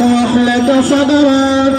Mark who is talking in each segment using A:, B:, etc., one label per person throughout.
A: واشرح لك صدرك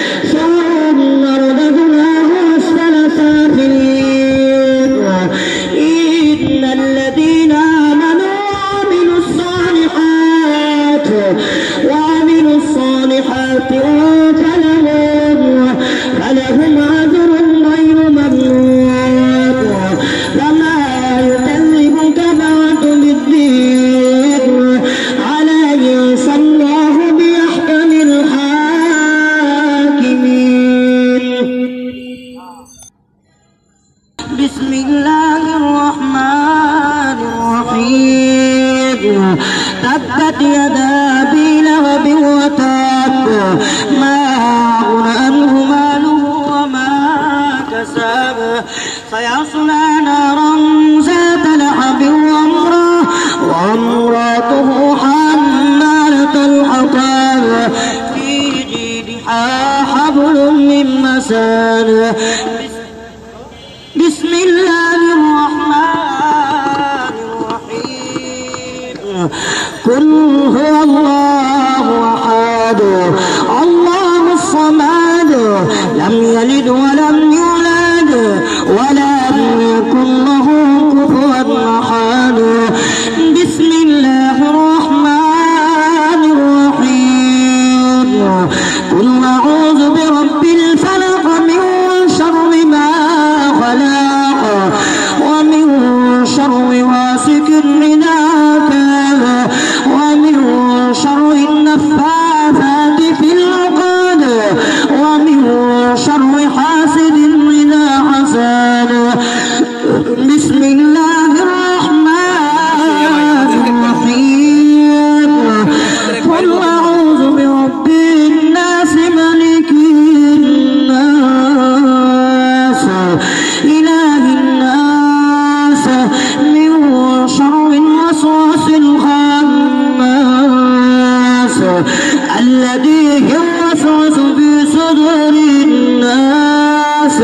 A: بسم الله الرحمن الرحيم. تبت يدا بيل وبي ما أغنى عنه ماله وما كسب. سيصلى نارا ذات لحب وامرأة. وامرأته حمالة الحطب في جيدها حبل من مسان. الصمد لم يلد ولم يولد الذي يوسوس في صدور الناس.